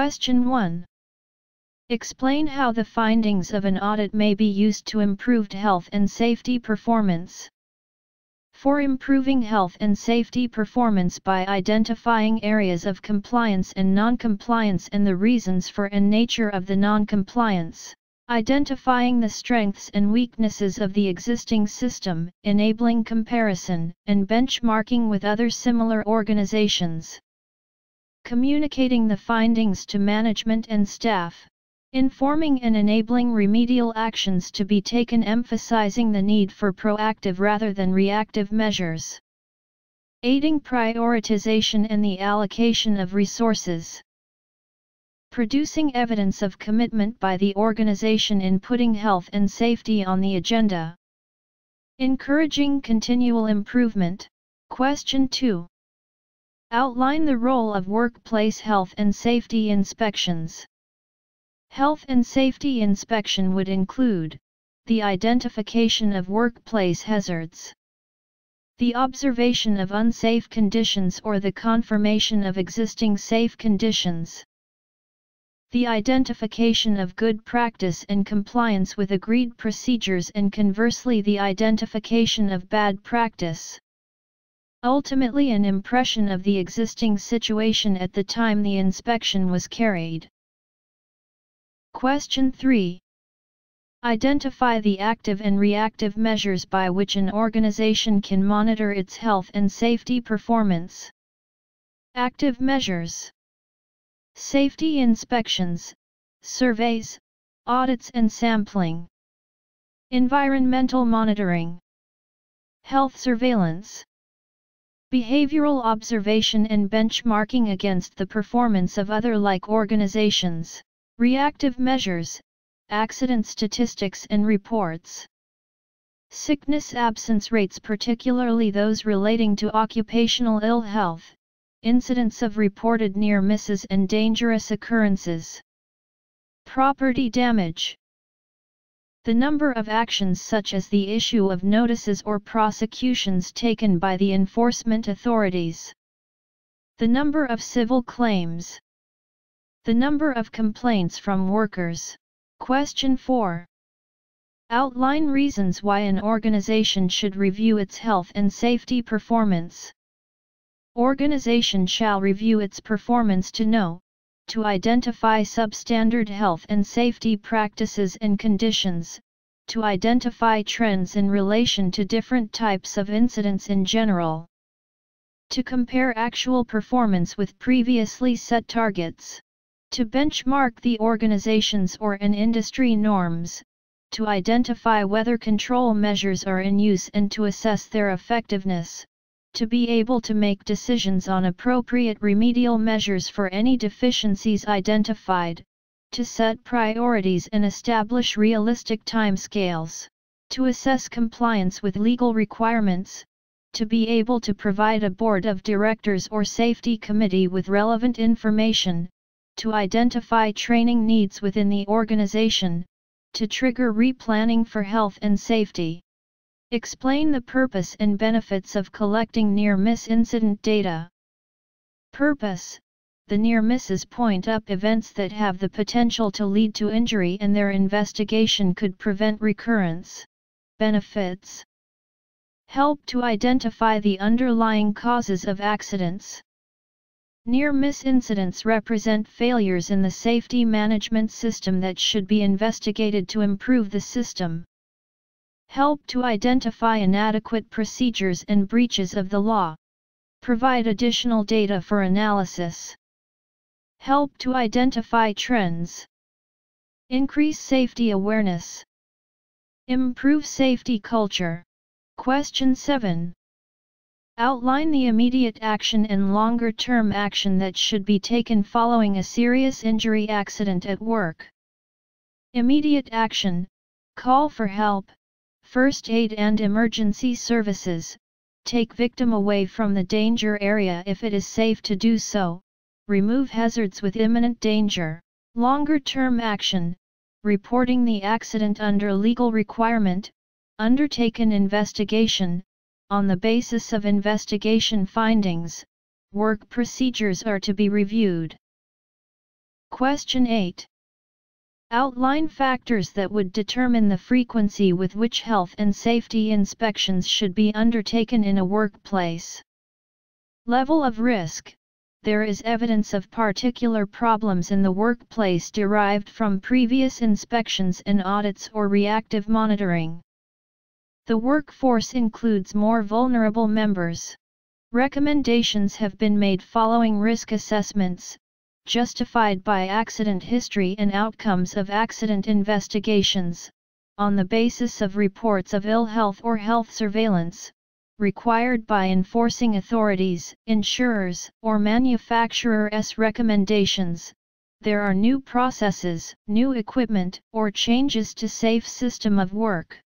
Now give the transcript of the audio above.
Question 1. Explain how the findings of an audit may be used to improved health and safety performance. For improving health and safety performance by identifying areas of compliance and non-compliance and the reasons for and nature of the non-compliance, identifying the strengths and weaknesses of the existing system, enabling comparison and benchmarking with other similar organizations. Communicating the findings to management and staff, Informing and enabling remedial actions to be taken emphasizing the need for proactive rather than reactive measures. Aiding prioritization and the allocation of resources. Producing evidence of commitment by the organization in putting health and safety on the agenda. Encouraging continual improvement. Question 2. Outline the role of workplace health and safety inspections. Health and safety inspection would include the identification of workplace hazards, the observation of unsafe conditions or the confirmation of existing safe conditions, the identification of good practice and compliance with agreed procedures and conversely the identification of bad practice. Ultimately an impression of the existing situation at the time the inspection was carried. Question 3. Identify the active and reactive measures by which an organization can monitor its health and safety performance. Active measures Safety inspections, surveys, audits and sampling. Environmental monitoring. Health surveillance. Behavioral observation and benchmarking against the performance of other like organizations. Reactive measures, accident statistics and reports. Sickness absence rates particularly those relating to occupational ill health, incidents of reported near misses and dangerous occurrences. Property damage. The number of actions such as the issue of notices or prosecutions taken by the enforcement authorities. The number of civil claims. The number of complaints from workers. Question 4. Outline reasons why an organization should review its health and safety performance. Organization shall review its performance to know, to identify substandard health and safety practices and conditions, to identify trends in relation to different types of incidents in general, to compare actual performance with previously set targets. To benchmark the organization's or an industry norms, to identify whether control measures are in use and to assess their effectiveness, to be able to make decisions on appropriate remedial measures for any deficiencies identified, to set priorities and establish realistic timescales, to assess compliance with legal requirements, to be able to provide a board of directors or safety committee with relevant information, to identify training needs within the organization, to trigger replanning for health and safety. Explain the purpose and benefits of collecting near-miss incident data. Purpose The near misses point up events that have the potential to lead to injury and their investigation could prevent recurrence. Benefits Help to identify the underlying causes of accidents. Near-miss incidents represent failures in the safety management system that should be investigated to improve the system. Help to identify inadequate procedures and breaches of the law. Provide additional data for analysis. Help to identify trends. Increase safety awareness. Improve safety culture. Question 7. Outline the immediate action and longer-term action that should be taken following a serious injury accident at work. Immediate action, call for help, first aid and emergency services, take victim away from the danger area if it is safe to do so, remove hazards with imminent danger. Longer-term action, reporting the accident under legal requirement, undertake an investigation, on the basis of investigation findings, work procedures are to be reviewed. Question 8. Outline factors that would determine the frequency with which health and safety inspections should be undertaken in a workplace. Level of risk There is evidence of particular problems in the workplace derived from previous inspections and audits or reactive monitoring. The workforce includes more vulnerable members. Recommendations have been made following risk assessments, justified by accident history and outcomes of accident investigations, on the basis of reports of ill health or health surveillance, required by enforcing authorities, insurers, or manufacturers' recommendations, there are new processes, new equipment, or changes to safe system of work.